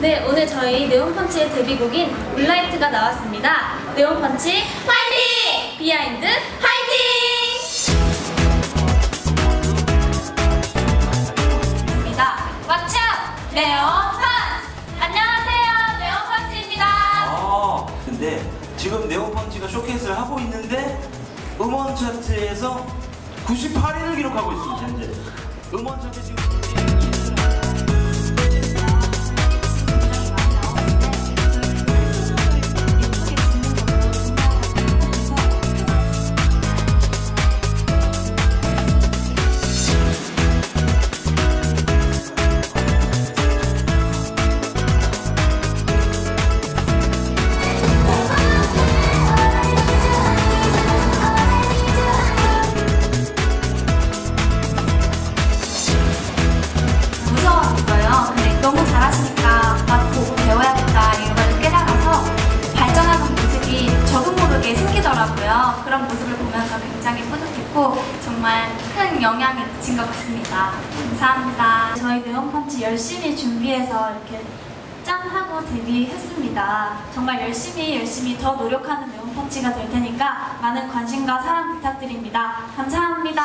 네, 오늘 저희 네온펀치의 데뷔곡인 Moonlight가 나왔습니다. 네온펀치 화이팅! 비하인드 화이팅! 입니다. What's 네온펀치! 안녕하세요, 네온펀치입니다. 아, 근데 지금 네온펀치가 쇼케이스를 하고 있는데 음원 차트에서 98위를 기록하고 있습니다, 현재. 음원 차트 지금 그런 모습을 보면서 굉장히 뿌듯했고 정말 큰 영향을 미친 것 같습니다. 감사합니다. 저희 네온펀치 열심히 준비해서 이렇게 짠 하고 데뷔했습니다. 정말 열심히 열심히 더 노력하는 네온펀치가 될 테니까 많은 관심과 사랑 부탁드립니다. 감사합니다.